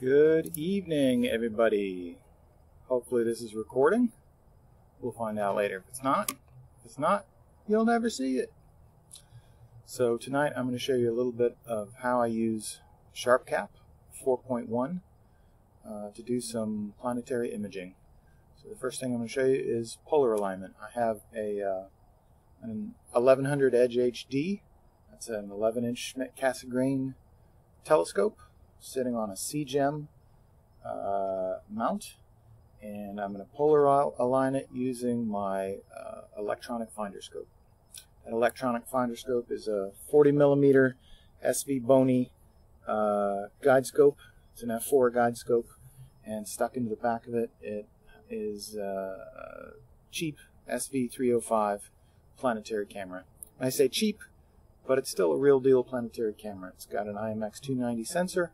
Good evening, everybody. Hopefully, this is recording. We'll find out later if it's not. If it's not, you'll never see it. So, tonight I'm going to show you a little bit of how I use SharpCap 4.1 uh, to do some planetary imaging. So, the first thing I'm going to show you is polar alignment. I have a uh, an 1100 Edge HD. That's an 11 inch Cassegrain telescope sitting on a CGEM uh, mount and I'm going to polar align it using my uh, electronic finder scope. That electronic finder scope is a 40 millimeter SVBONY uh, guide scope. It's an f4 guide scope and stuck into the back of it it is a cheap SV305 planetary camera. I say cheap, but it's still a real deal planetary camera. It's got an IMX 290 sensor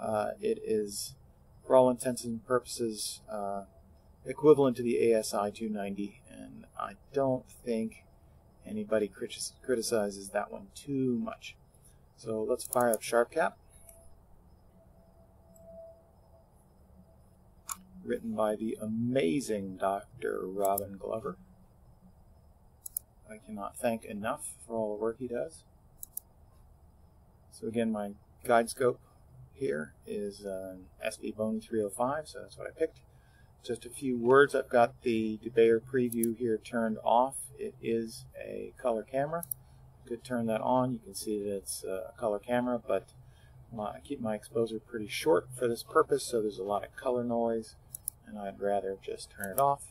uh, it is, for all intents and purposes, uh, equivalent to the ASI 290, and I don't think anybody criticizes that one too much. So let's fire up SharpCap. Written by the amazing Dr. Robin Glover. I cannot thank enough for all the work he does. So again, my guide scope here is an SVBONY 305, so that's what I picked. Just a few words. I've got the DeBayer preview here turned off. It is a color camera. Could turn that on. You can see that it's a color camera, but my, I keep my exposure pretty short for this purpose, so there's a lot of color noise, and I'd rather just turn it off.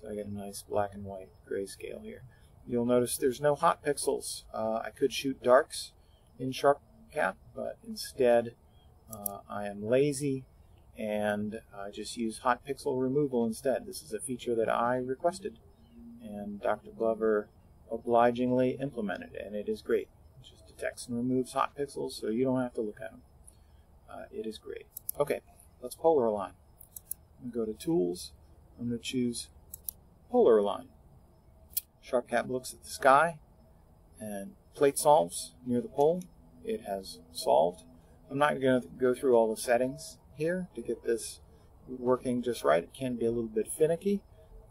So I get a nice black and white grayscale here. You'll notice there's no hot pixels. Uh, I could shoot darks in Sharp Cap, but instead uh, I am lazy and I just use hot pixel removal instead. This is a feature that I requested and Dr. Glover obligingly implemented and it is great. It just detects and removes hot pixels so you don't have to look at them. Uh, it is great. Okay, let's polar align. Go to Tools. I'm going to choose Polar Align. SharpCap looks at the sky and plate solves near the pole. It has solved. I'm not going to go through all the settings here to get this working just right. It can be a little bit finicky,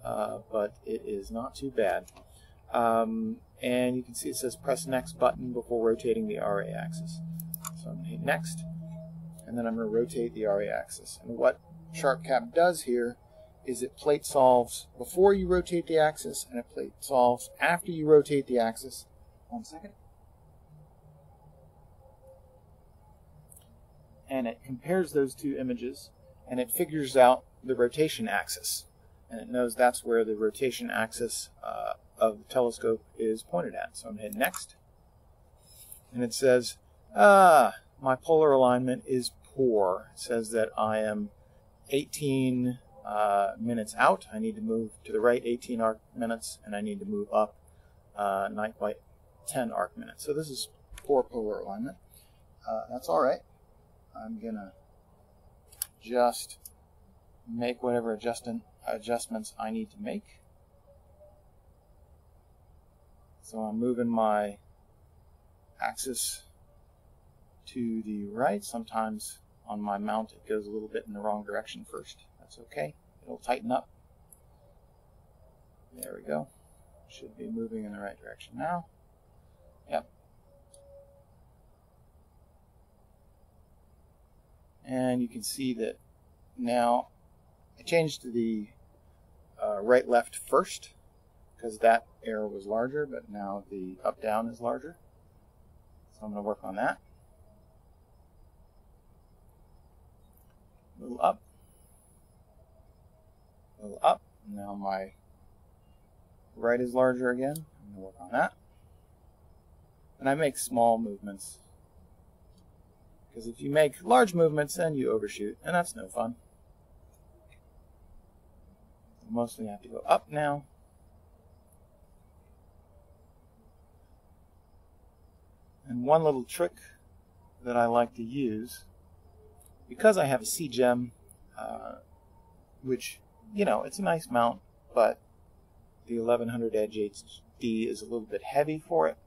uh, but it is not too bad. Um, and you can see it says press next button before rotating the RA axis. So I'm going to hit next, and then I'm going to rotate the RA axis. And what SharpCap does here is it plate solves before you rotate the axis, and it plate solves after you rotate the axis. One second. And it compares those two images and it figures out the rotation axis. And it knows that's where the rotation axis uh, of the telescope is pointed at. So I'm going to hit next. And it says, ah, my polar alignment is poor. It says that I am 18 uh, minutes out. I need to move to the right 18 arc minutes, and I need to move up uh, 9 by 10 arc minutes. So this is poor polar alignment. Uh, that's all right. I'm going to just make whatever adjustment, adjustments I need to make. So I'm moving my axis to the right. Sometimes on my mount it goes a little bit in the wrong direction first. That's okay. It'll tighten up. There we go. Should be moving in the right direction now. Yep, and you can see that now I changed the uh, right left first because that arrow was larger but now the up down is larger. So I'm going to work on that. A little up. A little up. Now my right is larger again. I'm going to work on that. And I make small movements because if you make large movements, then you overshoot, and that's no fun. Mostly have to go up now. And one little trick that I like to use, because I have a CGEM, uh, which, you know, it's a nice mount, but the 1100 Edge HD is a little bit heavy for it.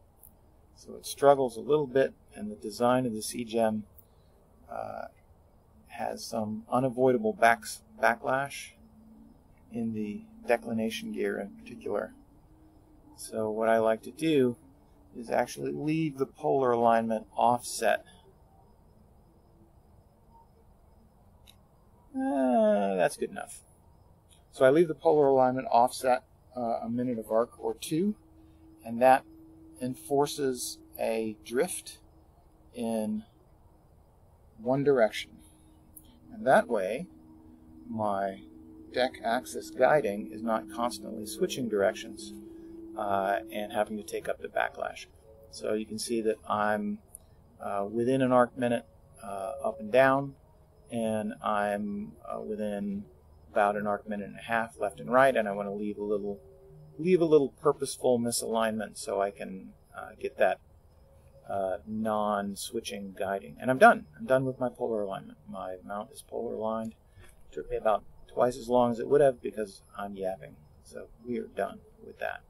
So it struggles a little bit, and the design of the CGEM uh, has some unavoidable backlash in the declination gear in particular. So what I like to do is actually leave the polar alignment offset. Uh, that's good enough. So I leave the polar alignment offset uh, a minute of arc or two, and that enforces a drift in one direction. And that way, my Dec axis guiding is not constantly switching directions uh, and having to take up the backlash. So you can see that I'm uh, within an arc minute uh, up and down, and I'm uh, within about an arc minute and a half left and right, and I want to leave a little leave a little purposeful misalignment so I can uh, get that uh, non-switching guiding. And I'm done. I'm done with my polar alignment. My mount is polar aligned. It took me about twice as long as it would have because I'm yapping. So we are done with that.